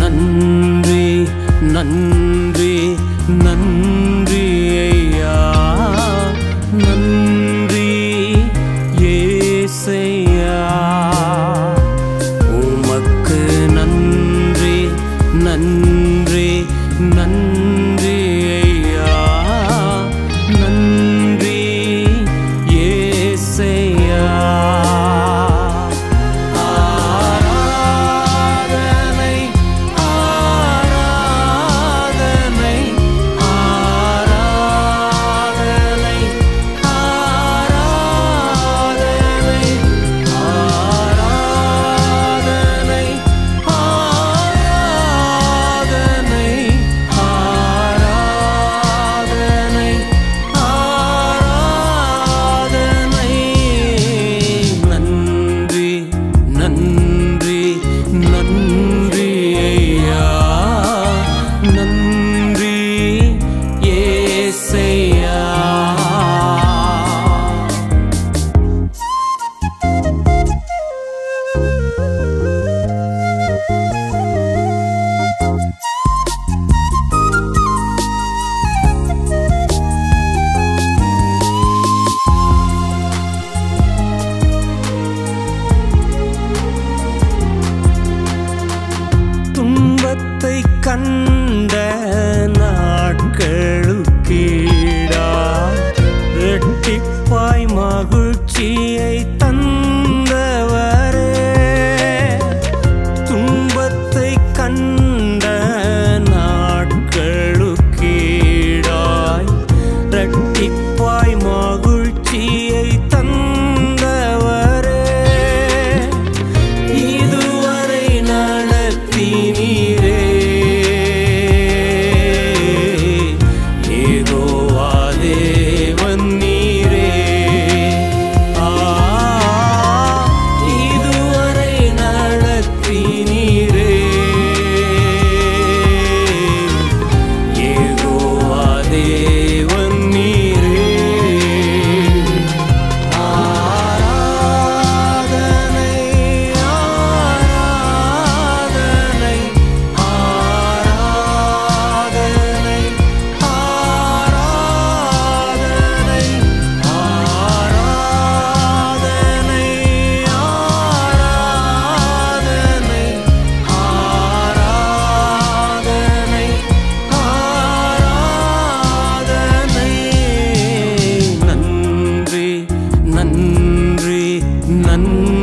நன்றி நன்றி நன்றி anh